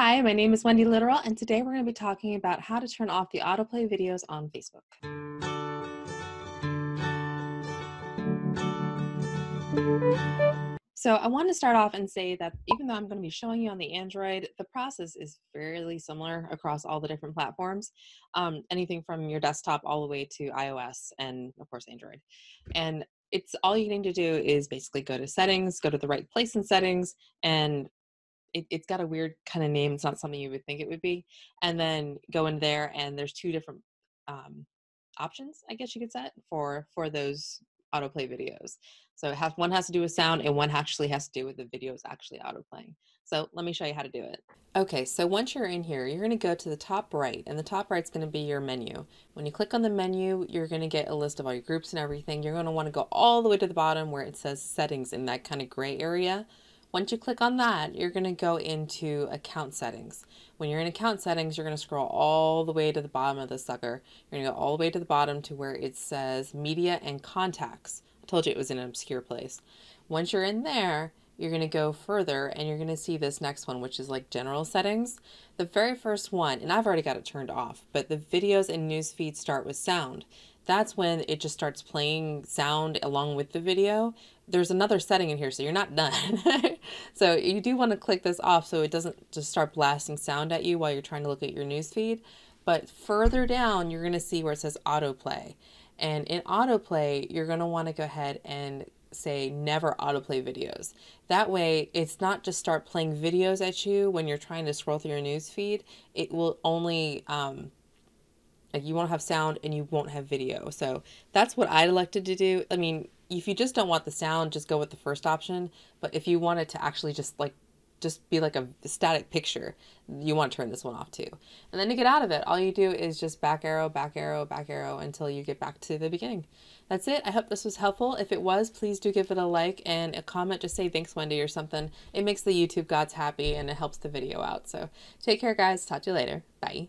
Hi, my name is Wendy Litteral, and today we're going to be talking about how to turn off the autoplay videos on Facebook. So I want to start off and say that even though I'm going to be showing you on the Android, the process is fairly similar across all the different platforms, um, anything from your desktop all the way to iOS and of course Android. And it's all you need to do is basically go to settings, go to the right place in settings, and it, it's got a weird kind of name. It's not something you would think it would be. And then go in there, and there's two different um, options, I guess you could set for for those autoplay videos. So has one has to do with sound, and one actually has to do with the videos actually autoplaying. So let me show you how to do it. Okay, so once you're in here, you're going to go to the top right, and the top right is going to be your menu. When you click on the menu, you're going to get a list of all your groups and everything. You're going to want to go all the way to the bottom where it says settings in that kind of gray area. Once you click on that, you're going to go into account settings. When you're in account settings, you're going to scroll all the way to the bottom of the sucker. You're going to go all the way to the bottom to where it says media and contacts. I told you it was in an obscure place. Once you're in there, you're going to go further and you're going to see this next one, which is like general settings. The very first one, and I've already got it turned off, but the videos and news feed start with sound that's when it just starts playing sound along with the video. There's another setting in here, so you're not done. so you do want to click this off so it doesn't just start blasting sound at you while you're trying to look at your news feed. But further down, you're going to see where it says autoplay. And in autoplay, you're going to want to go ahead and say never autoplay videos. That way, it's not just start playing videos at you when you're trying to scroll through your news feed. It will only um, like you won't have sound and you won't have video. So that's what I elected to do. I mean, if you just don't want the sound, just go with the first option. But if you want it to actually just like just be like a static picture, you want to turn this one off too. And then to get out of it, all you do is just back arrow, back arrow, back arrow until you get back to the beginning. That's it. I hope this was helpful. If it was, please do give it a like and a comment. Just say thanks, Wendy, or something. It makes the YouTube gods happy and it helps the video out. So take care, guys. Talk to you later. Bye.